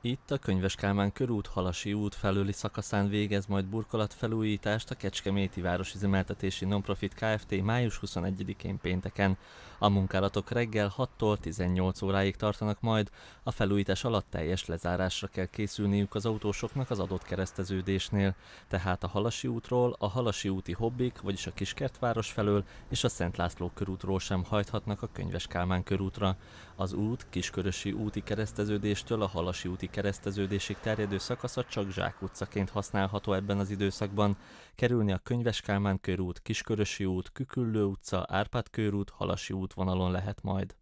Itt a Könyves Kálmán körút Halasi út felőli szakaszán végez majd burkolat felújítást a Kecskeméti Városüzemeltetési Nonprofit Kft. május 21-én pénteken. A munkálatok reggel 6-tól 18 óráig tartanak majd, a felújítás alatt teljes lezárásra kell készülniük az autósoknak az adott kereszteződésnél, tehát a Halasi útról, a Halasi úti Hobbik, vagyis a Kiskertváros felől és a Szent László körútról sem hajthatnak a Könyves Kálmán körútra. Az út Kiskörösi úti kereszteződéstől a Halasi úti kereszteződésig terjedő szakasza csak Zsák utcaként használható ebben az időszakban. Kerülni a Könyves Kálmán körút, Kiskörösi út, Küküllő utca, Árpád körút, Halasi út vonalon lehet majd.